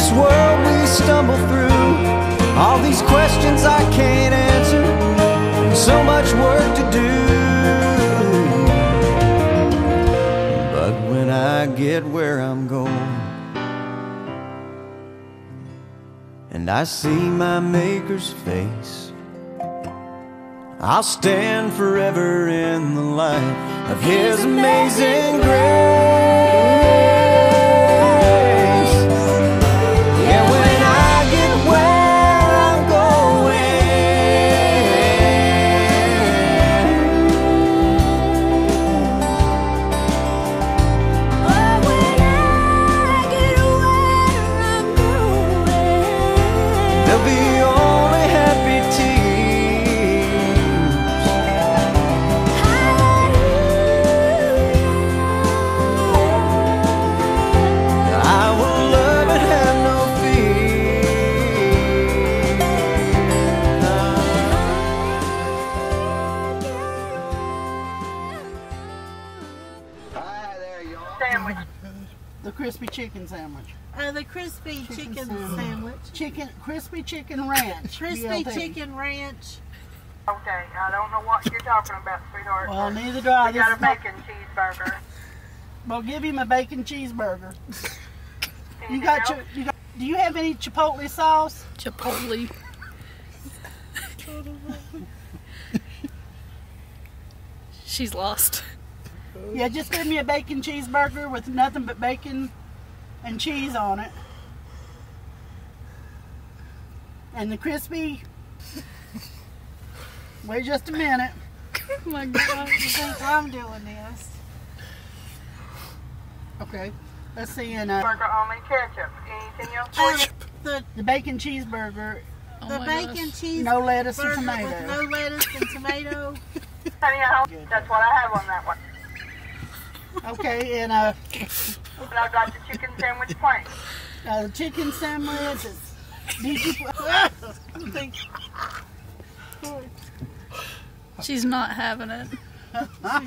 this world we stumble through. All these questions I can't answer, and so much work to do. But when I get where I'm going, and I see my Maker's face, I'll stand forever in the light of His amazing grace. Chicken, crispy chicken ranch. Crispy BLT. chicken ranch. Okay, I don't know what you're talking about, sweetheart. Well, neither do I. we got a is not- bacon cheeseburger. Well, give him a bacon cheeseburger. You got your, you got. Do you have any chipotle sauce? Chipotle. She's lost. Yeah, just give me a bacon cheeseburger with nothing but bacon and cheese on it. And the crispy. Wait just a minute. Oh my god. You think I'm doing this? Okay. Let's see. And uh, Burger only ketchup. Anything else? Uh, the the bacon cheeseburger, Oh the bacon gosh. cheese no lettuce and tomato. with no lettuce and tomato. Honey, I hope that's what I have on that one. Okay, and uh, And I got the chicken sandwich plain. uh, the chicken sandwich. Is, did you? think, She's not having it. I'm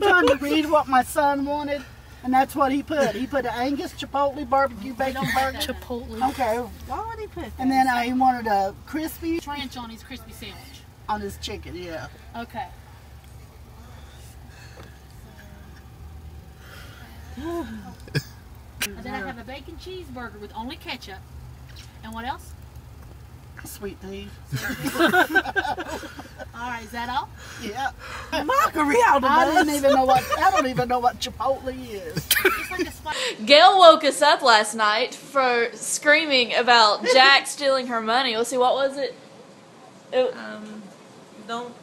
trying to read what my son wanted, and that's what he put. He put an Angus Chipotle barbecue bacon burger. Chipotle. Okay, Why would he put that? and then uh, he wanted a crispy Ranch on his crispy sandwich. on his chicken. Yeah. Okay. And then I have a bacon cheeseburger with only ketchup. And what else? Sweet tea. All right, is that all? Yeah. Mockery out of I didn't even know what I don't even know what Chipotle is. Like. Gail woke us up last night for screaming about Jack stealing her money. Let's see, what was it? it Um, don't.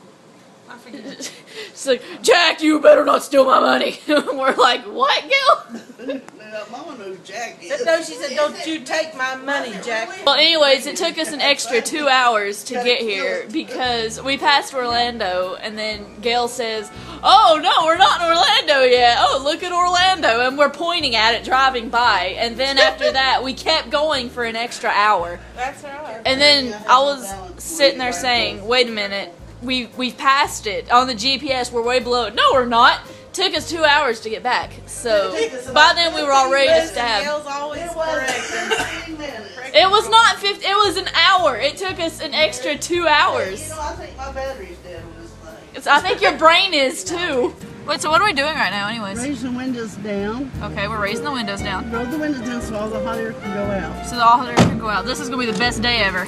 I forget. she's like, Jack, you better not steal my money. We're like, what, Gail? Mama knows Jack No, she said, "Don't you take my money, Jack." Well, anyways, it took us an extra two hours to get here because we passed Orlando, and then Gail says, "Oh no, we're not in Orlando yet. Oh, look at Orlando," and we're pointing at it driving by. And then after that, we kept going for an extra hour. That's right. And then I was sitting there saying, "Wait a minute, we we passed it on the GPS. We're way below it. No, we're not. Took us two hours to get back. So by then we were all ready to Listen, stab. Gail's always correct. It was not 50. It was an hour. It took us an extra two hours. I think my battery's dead on this thing. It's, I think your brain is too. Wait, so what are we doing right now, anyways? Raise the windows down. Okay, we're raising the windows down Roll the windows down so all the hot air can go out. so the all hot air can go out. This is gonna be the best day ever.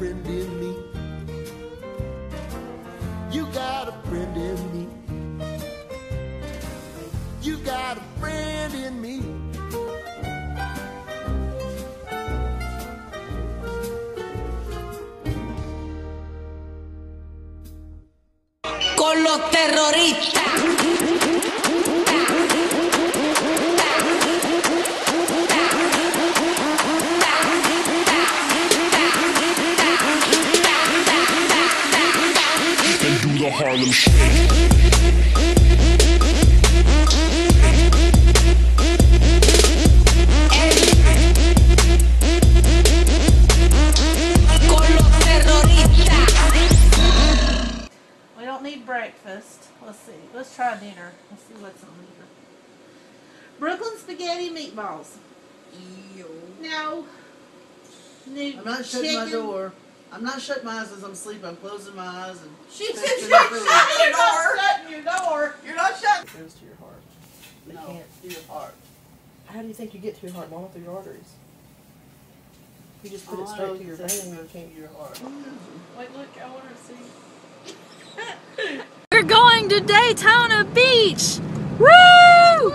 friend in me. You got a friend in me. You got a friend in me. con los terroristas. Harlem Shake. Con. We don't need breakfast. Let's see. Let's try dinner. Let's see what's on here. Brooklyn spaghetti meatballs. Ew. No. New I'm not shutting my door. I'm not shutting my eyes as I'm asleep. I'm closing my eyes and She said tasting she's the not shutting your door. shutting your door. You're not shut. It goes to your heart. They No, can't. to your heart. How do you think you get to your heart? Mama through your arteries. You just put All it straight to your is that vein. it goes to your heart. Wait, look, I want to see. We're going to Daytona Beach. Woo!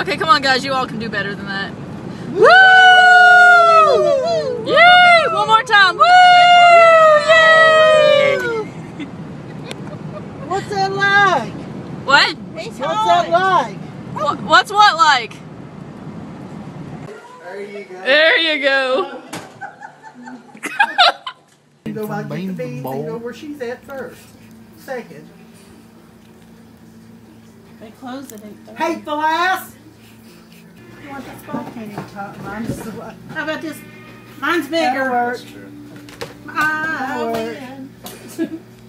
Okay, come on, guys. You all can do better than that. Woo! Yay! One more time. Woo! Yay! What's that like? What? He's What's that like? What? What's what like? There you go. There you go. You go by Chicken Beans, you go where she's at first. Second. They close at 8:30. Hateful ass! You want this phone? I can't even talk. Mine's the one. How about this? Mine's bigger. work. I That'll work. win.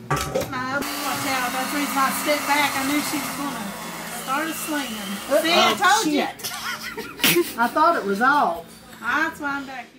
My, watch out. That's the reason I stepped back. I knew she was going to Started slinging. Uh, See, I oh, told you. I thought it was off. That's why I'm back here.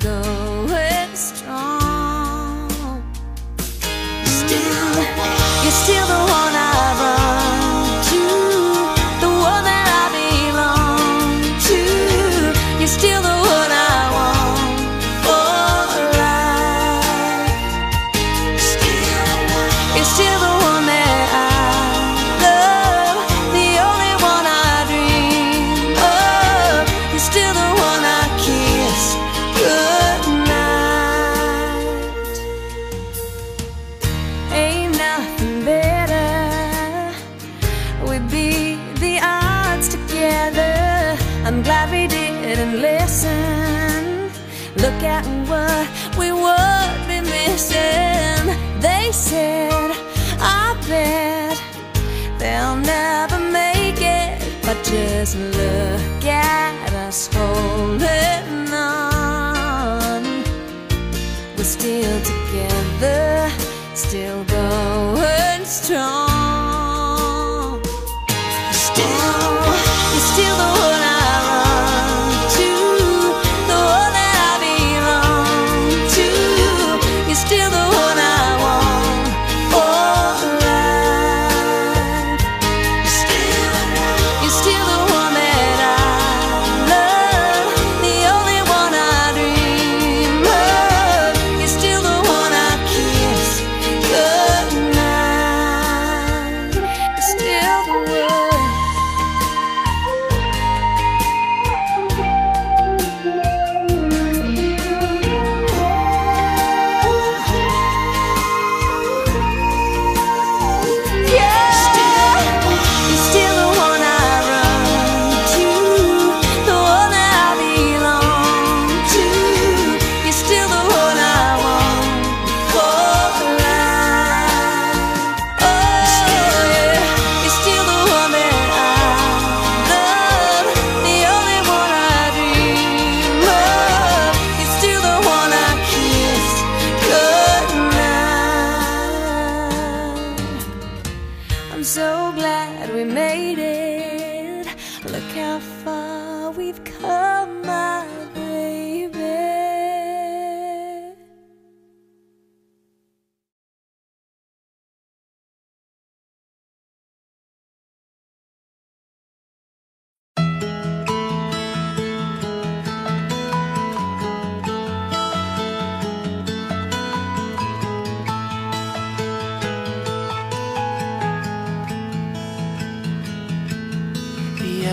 Look at what we would be missing. They said, I bet they'll never make it. But just look at us holding on. We're still together, still going strong.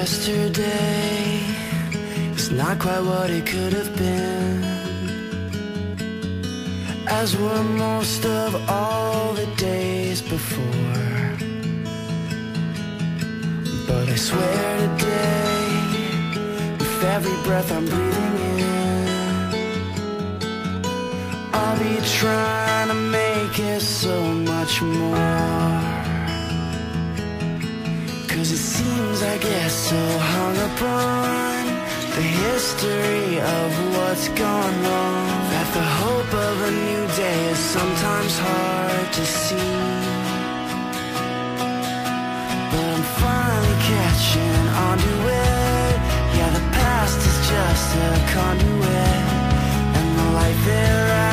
Yesterday is not quite what it could have been. As were most of all the days before. But I swear today, with every breath I'm breathing in, I'll be trying to make it so much more. I get so hung upon the history of what's gone wrong That the hope of a new day is sometimes hard to see. But I'm finally catching on to it. Yeah, the past is just a conduit And the light there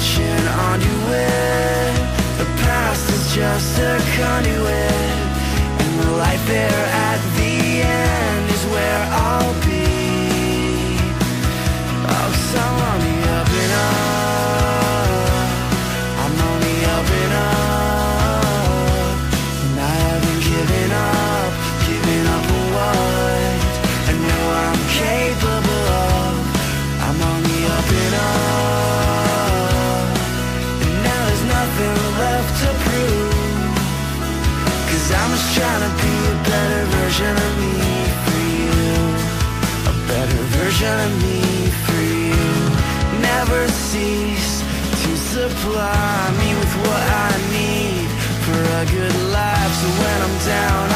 catching on to it. The past is just a conduit, and the light there at the end is where I'll be. Oh, 'cause I'm just trying to be a better version of me for you. A better version of me for you. Never cease to supply me with what I need for a good life. So when I'm down